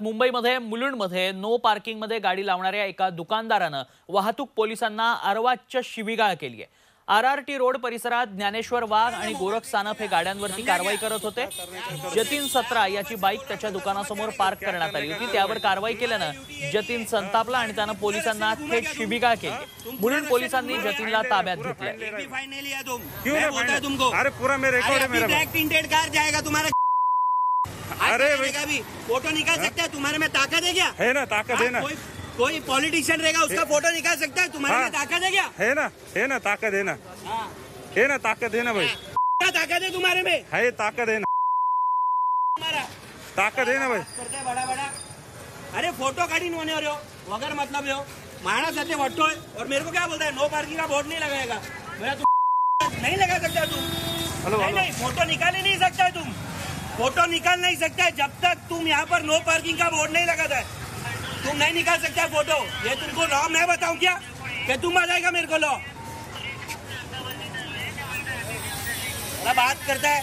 मुंबईमध्ये मुलुंडमध्ये नो पार्किंगमध्ये गाडी लावणाऱ्या एका दुकानदारानं वाहतूक पोलिसांना अर्वाच्च शिवीगाळ केली आहे आर आर टी रोड परिसरात ज्ञानेश्वर वाघ आणि गोरख सानप हे गाड्यांवरती कारवाई करत होते. जतीन सत्रा याची बाईक त्याच्या दुकानासमोर पार्क करण्यात आली होती. त्यावर कारवाई केल्यानं जतीन संतापला आणि त्यानं पोलिसांना थेट शिवीगाळ केली मुलुंड पोलिसांनी जतीनला ताब्यात घेतलंय. भी? है अरे है भाई- फ़ोटो निकाल सकता है? तुम्हारे में ताकत है क्या? है ना ताकत है हाँ, ना। कोई पॉलिटिशियन रहेगा उसका फ़ोटो निकाल सकता है? तुम्हारे हाँ। में ताकत है क्या? है ना है ना ताकत है ना। हाँ। है ना ताकत है ना भाई। क्या ताकत है तुम्हारे में? है ताकत है ना। ताकत है ना भाई। बड़ा बड़ा। अरे फ़ोटो काढीन होने हो। वगर मतलब हो। माणस सत्य वट्टो है। और मेरे को क्या बोलता है? नो पार्किंग का बोर्ड नहीं लगाएगा। मेरा तुम नहीं लगा सकता तुम। हेलो, नहीं हेलो। नहीं फ़ोटो निकाल ही नहीं सकता है तुम। फ़ोटो निकाल नहीं सकता है जब तक तुम यहाँ पर नो पार्किंग का बोर्ड नहीं लगाता। है तुम नहीं निकाल सकता फ़ोटो ये तुमको लॉ मैं बताऊँ क्या? कि तुम आ जाएगा मेरे को लॉ बड़ा बात करता है।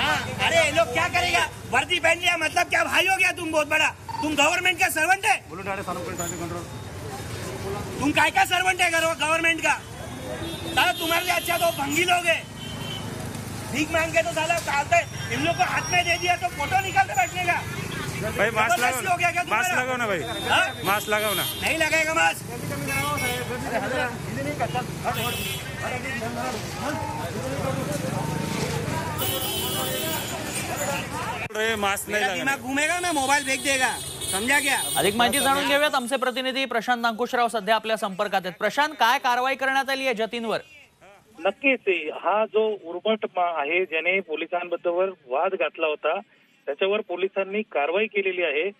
हाँ, अरे ये लोग क्या करेगा? वर्दी पहन लिया मतलब क्या भाई हो गया तुम बहुत बड़ा? तुम गवर्नमेंट का सर्वेंट है? तुम काय का सर्वेंट है गवर्नमेंट का? साला तुम्हारे लिए अच्छा तो भंगी लोग है। भीख मांग के तो साला डालते इन लोग को हाथ में दे दिया तो फ़ोटो निकालते बैठने का। भाई मास्क लगाओ मास्क लगाओ ना भाई। हाँ? मास्क लगाओ ना। नहीं लगेगा मास्क। मास्क नहीं घूमेगा ना मोबाइल फेंक देगा। समझा क्या अधिक माहिती जाणून घेऊयात. आमचे प्रतिनिधी प्रशांत अंकुशराव सध्या आपल्या संपर्कात आहेत. प्रशांत काय कारवाई करण्यात आली आहे जतीनवर? नक्कीच. हा जो उर्मट मा- आहे ज्याने पोलिसांबद्दल वाद घातला होता त्याच्यावर पोलिसांनी कारवाई केलेली आहे.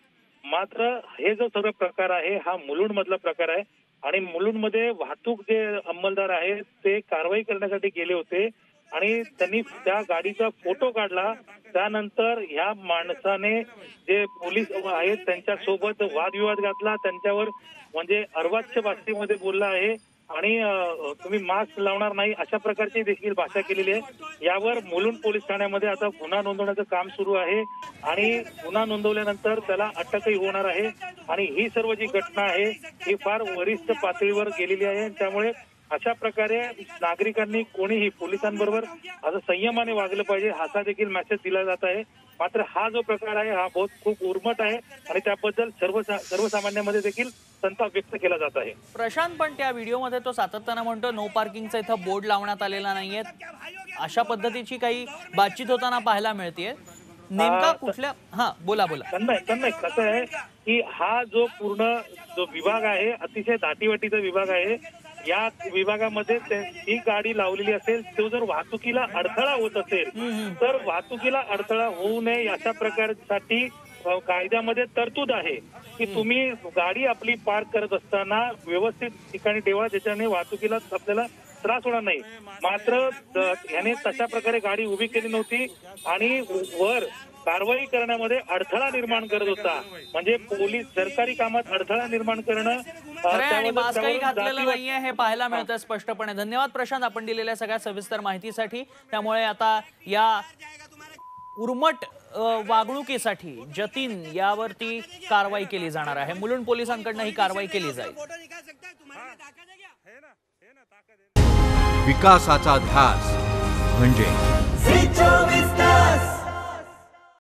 मात्र हे जो सगळा प्रकार आहे हा मुलुंड मधला प्रकार आहे. आणि मुलुंडमध्ये वाहतूक जे अंमलदार आहेत ते कारवाई करण्यासाठी गेले होते. आणि त्यांनी त्या गाडीचा फोटो काढला. त्यानंतर ह्या माणसाने जे पोलीस आहेत त्यांच्यासोबत वादविवाद घातला. त्यांच्यावर म्हणजे अर्वाच्य भाषेमध्ये बोलला आहे. आणि तुम्ही मास्क लावणार नाही अशा प्रकारची देखील भाषा केलेली आहे. यावर मुलुंड पोलीस ठाण्यामध्ये आता गुन्हा नोंदवण्याचं काम सुरू आहे. आणि गुन्हा नोंदवल्यानंतर त्याला अटकही होणार आहे. आणि ही सर्व जी घटना आहे ही फार वरिष्ठ पातळीवर गेलेली आहे. त्यामुळे अशा प्रकारे नागरिकांनी कोणीही पोलिसांबरोबर असं संयमाने वागलं पाहिजे असा देखील मेसेज दिला जात आहे. मात्र हा जो प्रकार आहे हा बहुत खूप उर्मट आहे आणि त्याबद्दल सर्व सर्वसामान्यांमध्ये देखील संताप व्यक्त केला जात आहे. प्रशांत पण त्या व्हिडिओमध्ये तो सातत्यानं म्हणतो नो पार्किंगचा इथं बोर्ड लावण्यात आलेला नाहीये अशा पद्धतीची काही बातचीत होताना पाहायला मिळतेय. नेमका कुठल्या हा बोला बोला. तन्मय कसं आहे की हा जो पूर्ण जो विभाग आहे अतिशय दाटीवाटीचा विभाग आहे या विभागामध्ये ही गाडी लावलेली असेल तो जर वाहतुकीला अडथळा होत असेल तर वाहतुकीला अडथळा होऊ नये अशा प्रकारसाठी कायद्यामध्ये तरतूद आहे की तुम्ही गाडी आपली पार्क करत असताना व्यवस्थित ठिकाणी ठेवा ज्याच्याने वाहतुकीला आपल्याला त्रास होणार नाही. मात्र याने तशा प्रकारे गाडी उभी केली नव्हती आणि वर कारवाई करण्यामध्ये अडथळा निर्माण करत होता. म्हणजे पोलीस सरकारी कामात अडथळा निर्माण करणं घातलेलं नाहीये हे पाहायला मिळतं स्पष्टपणे. धन्यवाद प्रशांत आपण दिलेल्या सगळ्या सविस्तर माहितीसाठी. त्यामुळे आता या उर्मट वागणुकीसाठी जतीन यावरती कारवाई केली जाणार आहे. मुलुंड पोलिसांकडनं ही कारवाई केली जाईल. विकासाचा ध्यास म्हणजे